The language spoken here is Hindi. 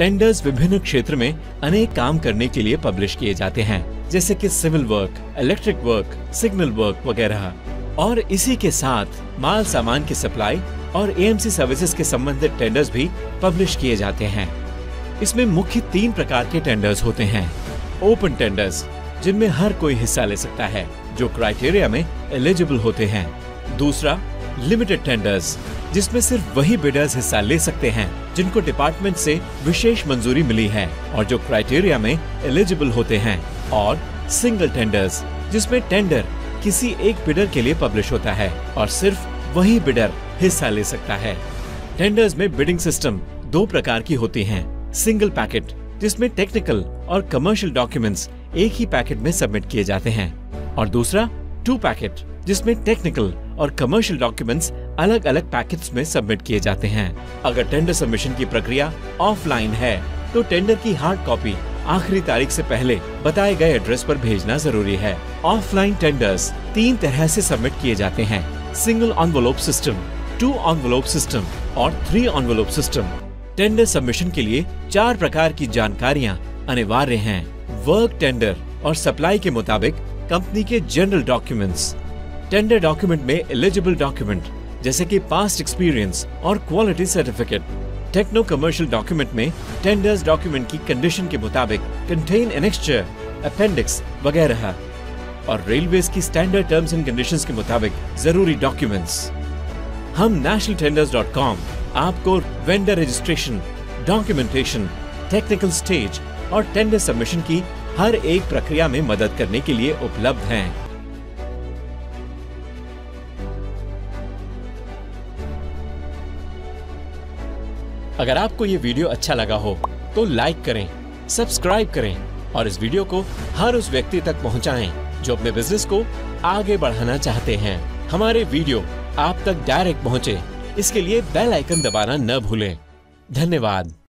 टेंडर्स विभिन्न क्षेत्र में अनेक काम करने के लिए पब्लिश किए जाते हैं, जैसे कि civil work electric work signal work वगैरह। और इसी के साथ माल सामान की सप्लाई और एएमसी सर्विसेज़ के संबंधित टेंडर्स भी पब्लिश किए जाते हैं। इसमें मुख्य तीन प्रकार के टेंडर्स होते हैं। ओपन टेंडर्स जिनमें हर कोई हिस्सा ले सकता है, जो क्राइटेरिया में एलिजिबल होते हैं। दूसरा लिमिटेड टेंडर्स जिसमें सिर्फ़ वही बिडर्स हिस्सा ले सकते हैं, जिनको डिपार्टमेंट से विशेष मंजूरी मिली है और जो क्राइटेरिया में एलिजिबल होते हैं, और सिंगल टेंडर्स जिसमें टेंडर किसी एक बिडर के लिए पब्लिश होता है और सिर्फ़ वही बिडर हिस्सा ले सकता है। टेंडर्स में बिडिंग सिस्टम दो प्रकार की होती हैं सिंगल पैकेट जिसमें टेक्निकल और कमर्शियल डॉक्यूमेंट्स एक ही पैकेट में सबमिट किए जाते हैं, और दूसरा टू पैकेट जिसमें टेक्निकल और कमर्शियल डॉक्यूमेंट्स अलग अलग पैकेट्स में सबमिट किए जाते हैं। अगर टेंडर सबमिशन की प्रक्रिया ऑफलाइन है तो टेंडर की हार्ड कॉपी आखिरी तारीख से पहले बताए गए एड्रेस पर भेजना ज़रूरी है। ऑफलाइन टेंडर्स तीन तरह से सबमिट किए जाते हैं। Single envelope system two envelope system और three envelope system tender submission के लिए चार प्रकार की जानकारियाँ अनिवार्य हैं। वर्क टेंडर और सप्लाई के मुताबिक कंपनी के जनरल डॉक्यूमेंट्स टेंडर डॉक्यूमेंट में एलिजिबल डॉक्यूमेंट जैसे कि पास्ट एक्सपीरियंस और quality certificate techno commercial document में टेंडर्स डॉक्यूमेंट की कंडीशन के मुताबिक कंटेन एनेक्चर अपेंडिक्स वगैरह। और रेलवे की स्टैंडर्ड टर्म्स एंड कंडीशंस के मुताबिक ज़रूरी डॉक्यूमेंट्स हम नेशनल टेंडर्स डॉट कॉम आपको vendor registration documentation technical stage और टेंडर सबमिशन की हर एक प्रक्रिया में मदद करने के लिए उपलब्ध हैं। अगर आपको ये वीडियो अच्छा लगा हो तो लाइक करें सब्सक्राइब करें और इस वीडियो को हर उस व्यक्ति तक पहुंचाएँ जो अपने बिज़नेस को आगे बढ़ाना चाहते हैं। हमारे वीडियो आप तक डायरेक्ट पहुँचे। इसके लिए बेल आइकन दबाना न भूलें। धन्यवाद।